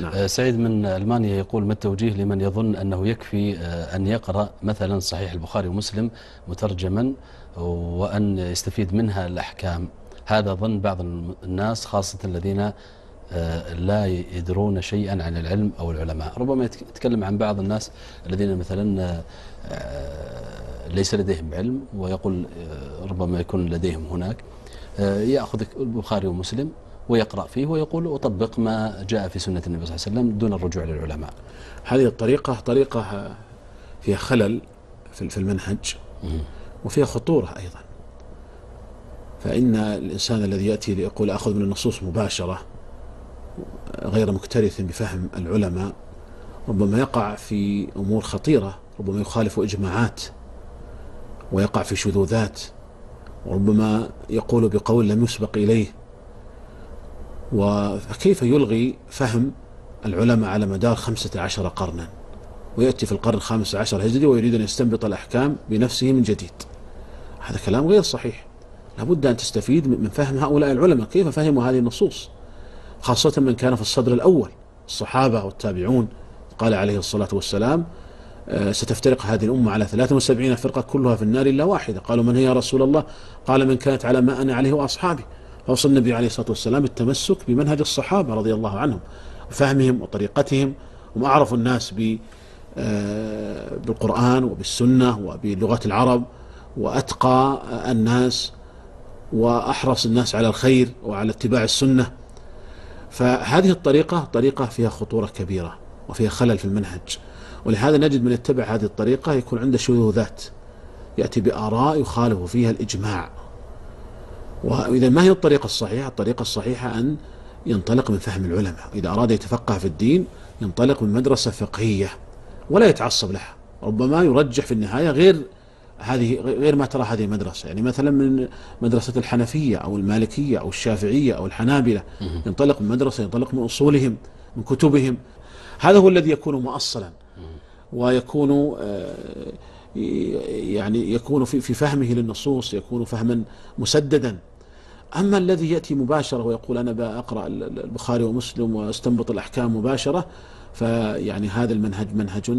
نعم. آه، سعيد من ألمانيا يقول ما التوجيه لمن يظن أنه يكفي آه، أن يقرأ مثلا صحيح البخاري ومسلم مترجما وأن يستفيد منها الأحكام. هذا ظن بعض الناس خاصة الذين آه، لا يدرون شيئا عن العلم أو العلماء. ربما يتكلم عن بعض الناس الذين مثلا ليس لديهم علم ويقول ربما يكون لديهم هناك. يأخذ البخاري ومسلم. ويقرأ فيه ويقول أطبق ما جاء في سنة النبي صلى الله عليه وسلم دون الرجوع للعلماء. هذه الطريقة طريقة فيها خلل في المنهج وفيها خطورة أيضا. فإن الإنسان الذي يأتي ليقول أخذ من النصوص مباشرة غير مكترث بفهم العلماء ربما يقع في أمور خطيرة ربما يخالف إجماعات ويقع في شذوذات وربما يقول بقول لم يسبق إليه. وكيف يلغي فهم العلماء على مدار خمسة عشر قرنا؟ ويأتي في القرن الخامس عشر هجري ويريد أن يستنبط الأحكام بنفسه من جديد. هذا كلام غير صحيح. لابد أن تستفيد من فهم هؤلاء العلماء. كيف فهموا هذه النصوص؟ خاصة من كان في الصدر الأول. الصحابة والتابعون. قال عليه الصلاة والسلام آه، ستفترق هذه الأمة على 73 فرقة كلها في النار إلا واحدة. قالوا من هي يا رسول الله؟ قال من كانت على ما أنا عليه وأصحابي. فوصى النبي عليه الصلاة والسلام التمسك بمنهج الصحابة رضي الله عنهم وفهمهم وطريقتهم هم أعرف الناس آه، بالقرآن وبالسنة وبلغة العرب وأتقى الناس وأحرص الناس على الخير وعلى اتباع السنة. فهذه الطريقة طريقة فيها خطورة كبيرة وفيها خلل في المنهج. ولهذا نجد من يتبع هذه الطريقة يكون عنده شذوذات يأتي بآراء يخالف فيها الإجماع. وإذا ما هي الطريقة الصحيحة؟ الطريقة الصحيحة أن ينطلق من فهم العلماء. إذا أراد يتفقه في الدين ينطلق من مدرسة فقهية ولا يتعصب لها. ربما يرجح في النهاية غير هذه غير ما ترى هذه المدرسة. يعني مثلا من مدرسة الحنفية أو المالكية أو الشافعية أو الحنابلة. ينطلق من مدرسة ينطلق من أصولهم من كتبهم. هذا هو الذي يكون مؤصلا. ويكون آه، يعني يكون في في فهمه للنصوص يكون فهما مسددا. أما الذي يأتي مباشرة ويقول أنا بأقرأ البخاري ومسلم واستنبط الأحكام مباشرة فيعني هذا المنهج منهج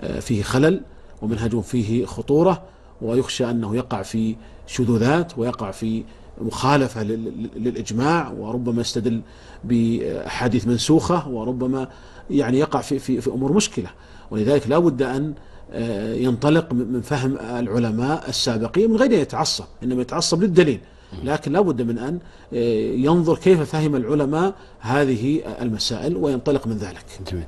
آه، فيه خلل ومنهج فيه خطورة ويخشى أنه يقع في شذوذات ويقع في مخالفة للإجماع وربما يستدل بأحاديث منسوخة وربما يعني يقع في, في, في أمور مشكلة. ولذلك لا بد أن آه، ينطلق من فهم العلماء السابقين من غير أن يتعصب إنما يتعصب للدليل. لكن لا بد من أن آه، ينظر كيف فهم العلماء هذه المسائل وينطلق من ذلك. جميل.